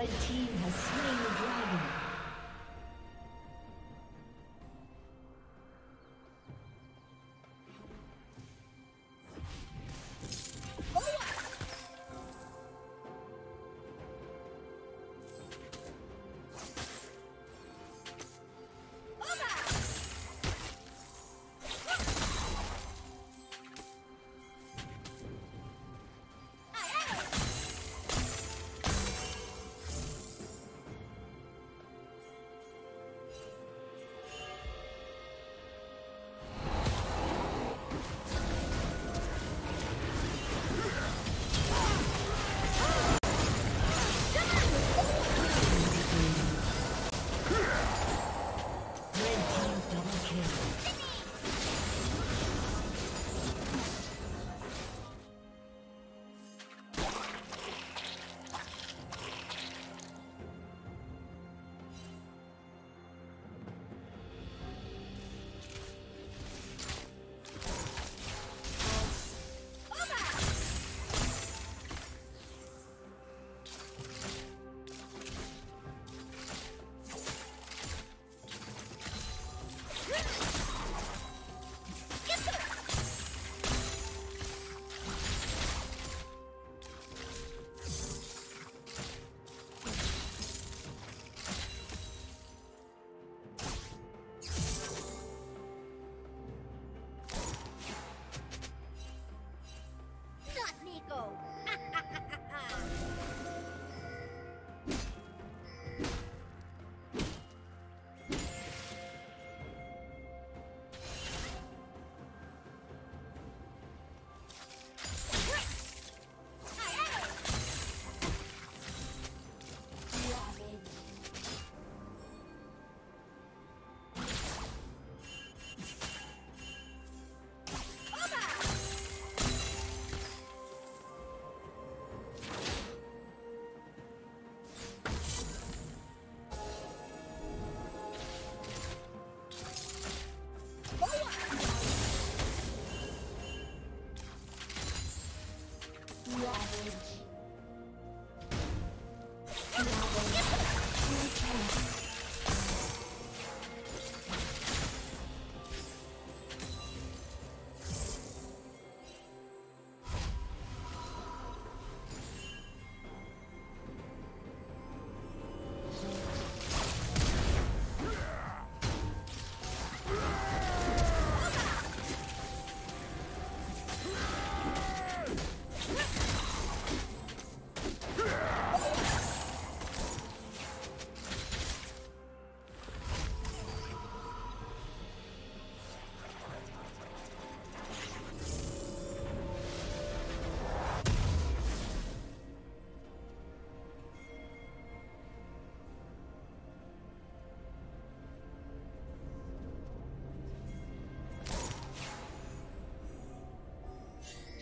Red team has slain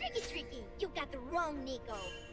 Tricky, tricky. You got the wrong Neeko.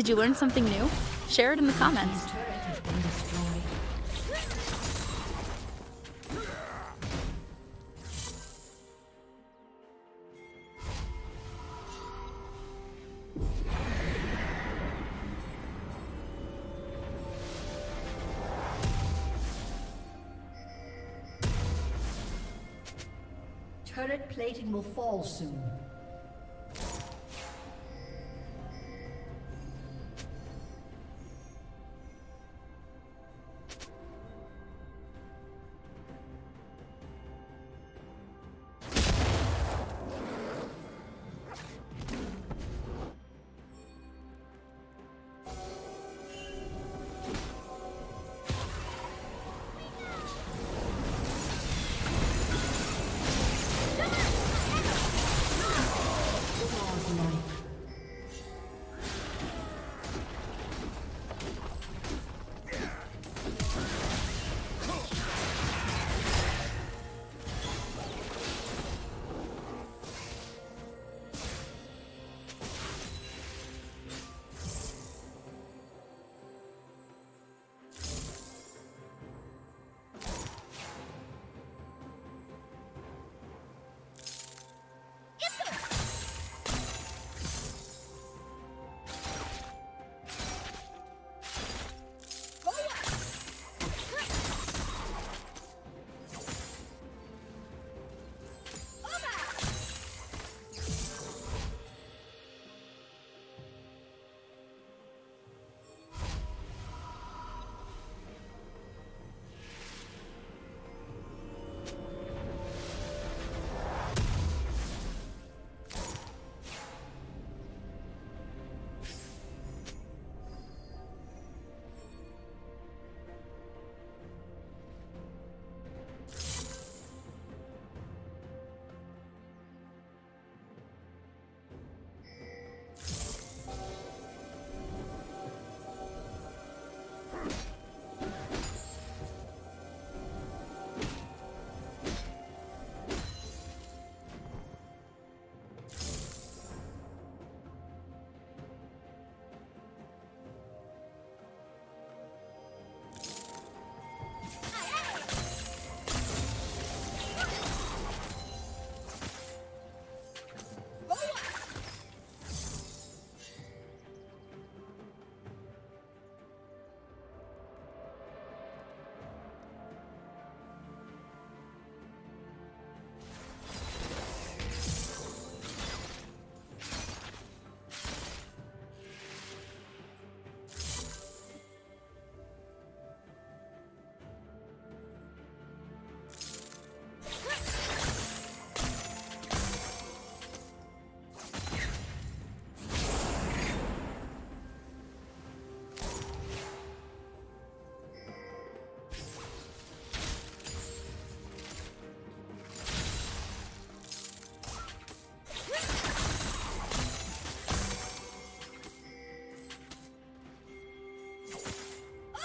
Did you learn something new? Share it in the comments. Turret plating will fall soon.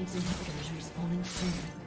Radiant's inhibitor is respawning soon.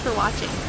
For watching.